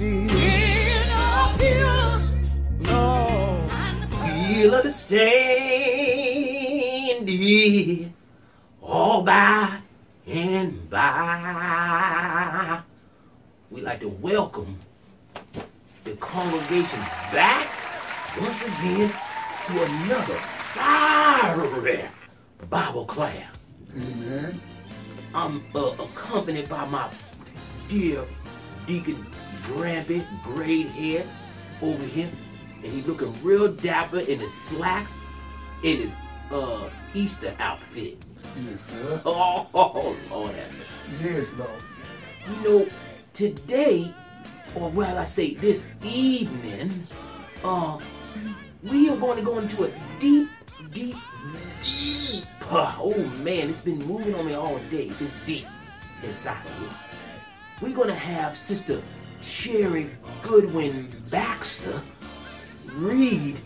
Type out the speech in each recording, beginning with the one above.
Keep me, Jesus. No. We'll understand it all by and by. We'd like to welcome the congregation back once again to another fiery Bible class. Amen. I'm uh, accompanied by my dear Deacon Grampy, braid hair over here. And he's looking real dapper in his slacks, in his uh, Easter outfit. Yes, sir. Oh, oh, Lord have mercy. Yes, Lord. You know, today, or well, I say this evening, uh, we are going to go into a deep, deep, deep. oh man, it's been moving on me all day. It's deep inside of me. We're going to have Sister Sherry Goodwin Baxter read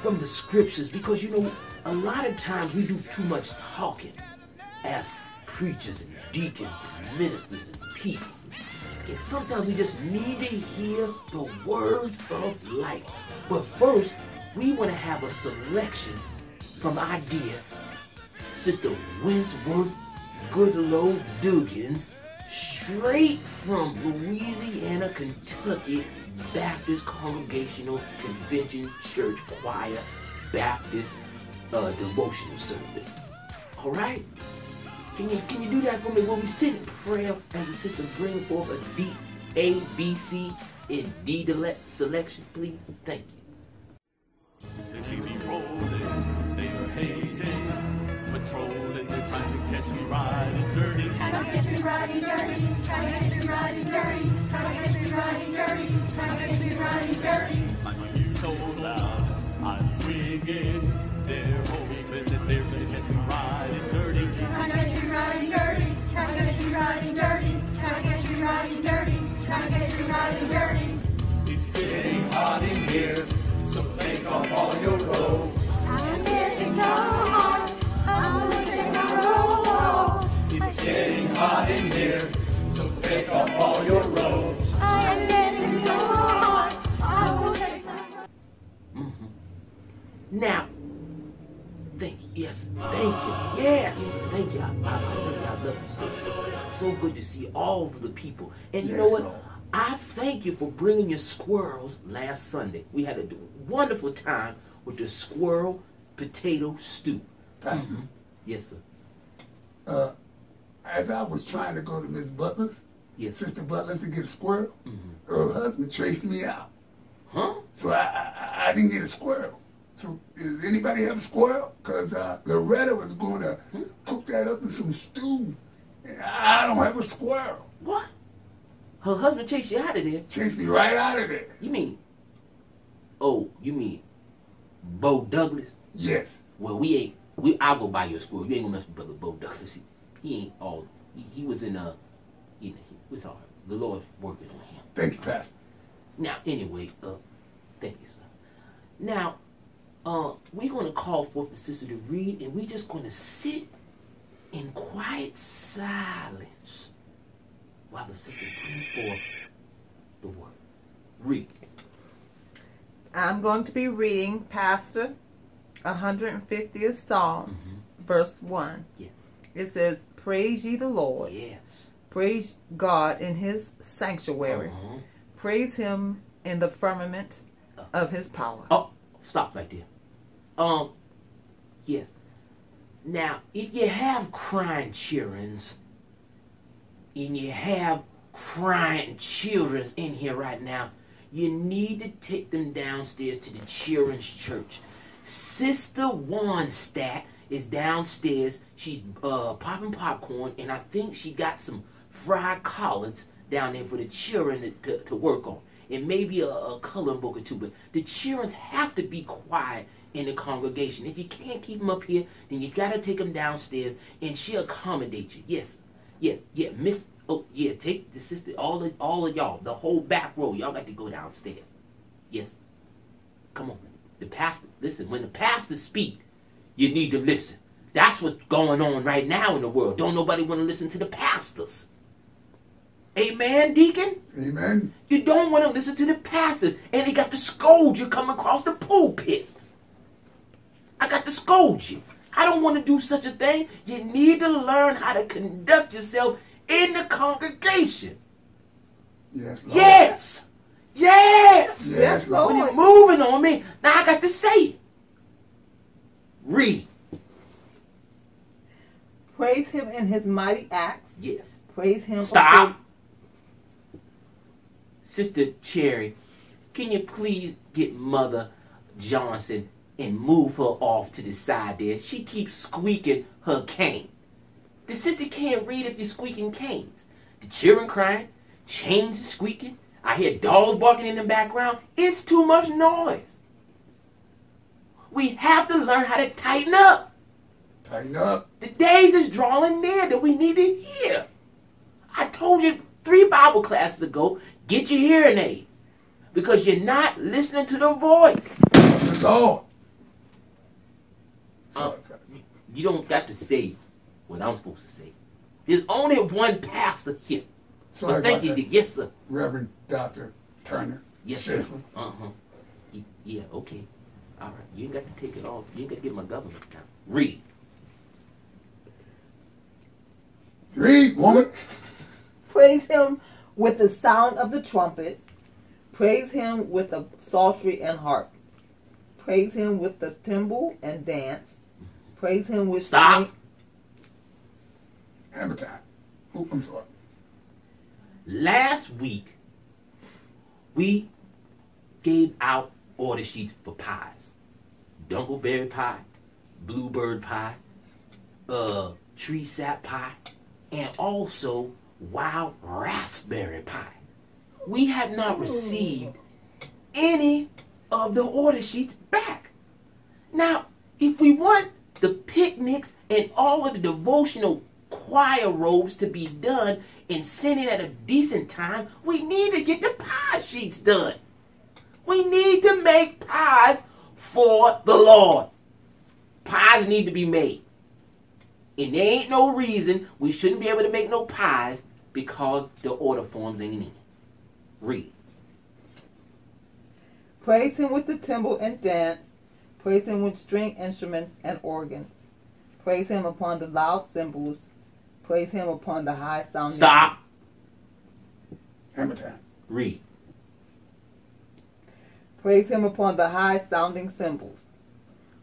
from the scriptures because you know, a lot of times we do too much talking as preachers and deacons and ministers and people. And sometimes we just need to hear the words of life. But first, we want to have a selection from our dear Sister Winsworth Goodlow Duggins, straight from Louisiana, Kentucky Baptist Congregational Convention Church Choir Baptist uh, devotional service. All right? Can you can you do that for me when we sit in prayer as the sister bring forth a D A B C and D selection, please? Thank you. They see me rolling, they are hating, patrolling, they're trying to catch me riding dirty. Trying to catch me riding dirty, trying to catch me riding dirty, trying to catch me riding dirty, trying to catch me riding dirty. My music so loud, I'm swinging. They're hoping that they're gonna catch me riding dirty. Trying to catch me riding dirty, trying to catch me riding dirty, trying to catch me riding dirty, trying to catch me riding dirty. It's getting hot in here, so take off all your robes. I'm getting so hot, so. Good to see all of the people. And you know what? Lord. I thank you for bringing your squirrels last Sunday. We had a wonderful time with the squirrel potato stew. Pastor, Yes, sir. uh, as I was trying to go to Miss Butler's, Yes. Sister Butler's to get a squirrel, her husband traced me out. Huh? So I, I, I didn't get a squirrel. So does anybody have a squirrel? Because uh, Loretta was going to cook that up in some stew. I don't have a squirrel. What? Her husband chased you out of there. Chased me right out of there. You mean? Oh, you mean Bo Douglas? Yes. Well, we ain't. We I'll go buy your squirrel. You ain't gonna mess with brother Bo Douglas. He, he ain't all. He, he was in a. you know, he was all right. The Lord's working on him. Thank you, Pastor. Now, anyway, uh, thank you, sir. Now, uh, we're gonna call forth the sister to read, and we're just gonna sit in quiet silence while the sister brings forth the word. Read. I'm going to be reading Pastor 150th Psalms, verse 1. Yes. It says, Praise ye the Lord. Yes. Praise God in his sanctuary. Uh-huh. Praise him in the firmament of his power. Oh, stop right there. Um, yes. Now, if you have crying childrens, and you have crying childrens in here right now, you need to take them downstairs to the children's church. Sister Wonstadt is downstairs. She's uh, popping popcorn, and I think she got some fried collards down there for the children to, to, to work on. And maybe a, a coloring book or two. But the children have to be quiet in the congregation. If you can't keep them up here, then you got to take them downstairs, and she'll accommodate you. Yes, yeah, yeah, Miss. Oh, yeah, take the sister, all of all of y'all, the whole back row. Y'all got to go downstairs. Yes. Come on. The pastor, listen, when the pastor speak, you need to listen. That's what's going on right now in the world. Don't nobody want to listen to the pastors. Amen, deacon? Amen. You don't want to listen to the pastors, and they got to scold you coming across the pulpit. I got to scold you. I don't want to do such a thing. You need to learn how to conduct yourself in the congregation. Yes, Lord. Yes. Yes. Yes, Lord. When Lord. you're moving on me, now I got to say it. Read. Praise him in his mighty acts. Yes. Praise him. Stop. Sister Cherry, can you please get Mother Johnson and move her off to the side there? She keeps squeaking her cane. The sister can't read if you're squeaking canes. The children crying, chains are squeaking. I hear dogs barking in the background. It's too much noise. We have to learn how to tighten up. Tighten up. The days is drawing near that we need to hear. I told you three Bible classes ago, get your hearing aids. Because you're not listening to the voice. of the Lord. Sorry, Pastor. You don't got to say what I'm supposed to say. There's only one pastor here. Sorry But thank about you, that. yes, sir. Reverend Dr. Turner. Yes, sir. Uh-huh. Yeah, okay. All right. You ain't got to take it off. You ain't got to give my government now. Read. Read, woman. Praise him with the sound of the trumpet. Praise him with the psaltery and harp. Praise him with the timbrel and dance. Praise him with Stop. string- Hammer time. Oop, I'm sorry. Last week, we gave out order sheets for pies. Dunkleberry pie, bluebird pie, uh, tree sap pie, and also wild raspberry pie. We have not received any of the order sheets back. Now, if we want the picnics and all of the devotional choir robes to be done and sent in at a decent time, we need to get the pie sheets done. We need to make pies for the Lord. Pies need to be made. And there ain't no reason we shouldn't be able to make no pies because the order forms ain't in. Read. Praise him with the timbrel and dance. Praise him with string instruments and organs. Praise him upon the loud cymbals. Praise him upon the high sounding. Stop. Hammer time. Read. Praise him upon the high sounding cymbals.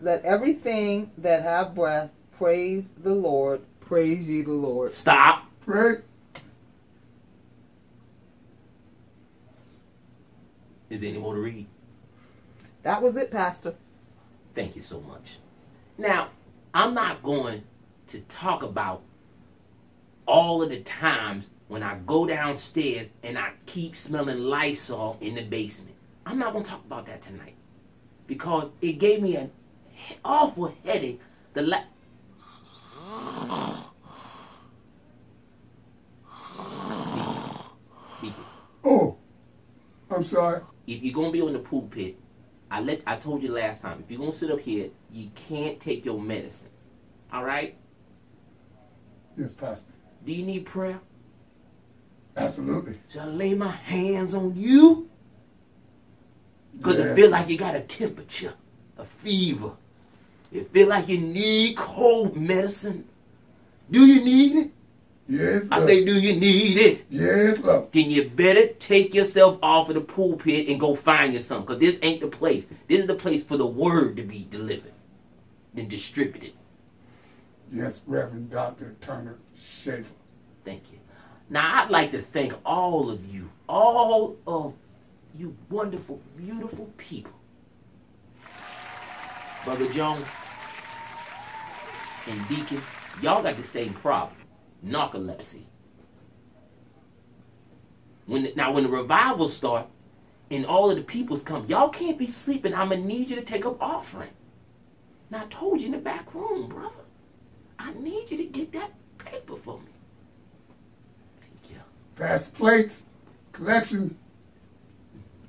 Let everything that have breath praise the Lord. Praise ye the Lord. Stop. Pray. Is there any more to read? That was it, Pastor. Thank you so much. Now, I'm not going to talk about all of the times when I go downstairs and I keep smelling Lysol in the basement. I'm not going to talk about that tonight because it gave me an awful headache. The la- Oh, I'm sorry. if you're gonna be on the pulpit, I let I told you last time, if you're gonna sit up here, you can't take your medicine. All right? Yes, Pastor. Do you need prayer? Absolutely. Should I lay my hands on you? Because it Yes. feel like you got a temperature, a fever. It feel like you need cold medicine. Do you need it? Yes, I say, do you need it? Yes, Lord. Then you better take yourself off of the pulpit and go find you some. Because this ain't the place. This is the place for the word to be delivered and distributed. Yes, Reverend Dr. Turner Schaefer. Thank you. Now, I'd like to thank all of you, all of you wonderful, beautiful people. Brother Jones and Deacon, y'all got the same problem narcolepsy. When the, now, when the revivals start and all of the peoples come, y'all can't be sleeping. I'm going to need you to take up offering. Now, I told you in the back room, brother. I need you to get that paper for me. Thank you. Pass plates. Collection.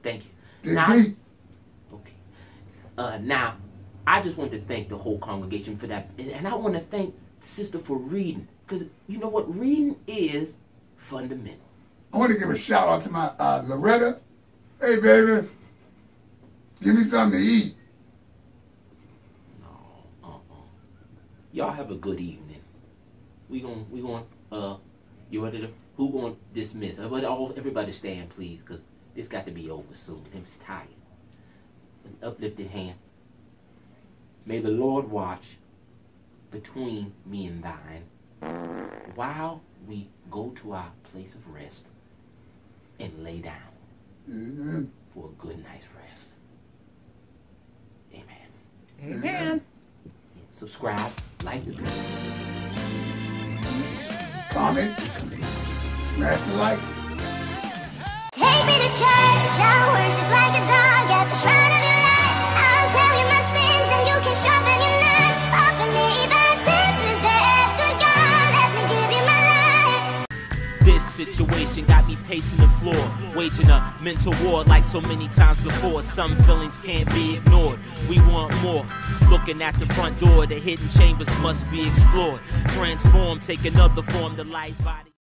Thank you. Dig Now- deep. Okay. Uh, now, I just want to thank the whole congregation for that. And I want to thank Sister for reading. Because you know what? Reading is fundamental. I want to give a shout out to my uh, Loretta. Hey, baby, give me something to eat. No, uh-uh. Y'all have a good evening. We gon' we gon' uh, you ready to? Who gon' dismiss? Everybody, all everybody stand, please, cause this got to be over soon. I'm tired. An uplifted hand. May the Lord watch between me and thine while we go to our place of rest and lay down Amen. for a good night's rest. Amen. Amen. Subscribe, like the video. Comment, smash the like. Take me to church, I'll worship like a dog at the shrine pacing the floor, waging a mental war like so many times before. Some feelings can't be ignored. We want more. Looking at the front door, the hidden chambers must be explored. Transform, take another form, the light body.